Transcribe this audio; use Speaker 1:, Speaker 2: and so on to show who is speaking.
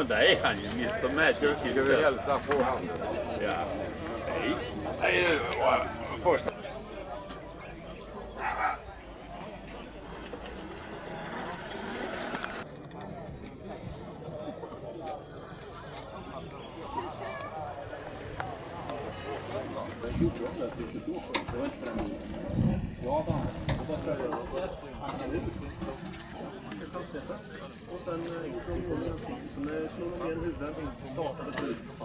Speaker 1: Ja, men det är han ju, Mr Magic.
Speaker 2: Ska vi hälsa på honom?
Speaker 1: Ja. Hej.
Speaker 2: Nej, först.
Speaker 3: Och sen eh, gjorde de en film, Sen slog de ner huvudet och startade på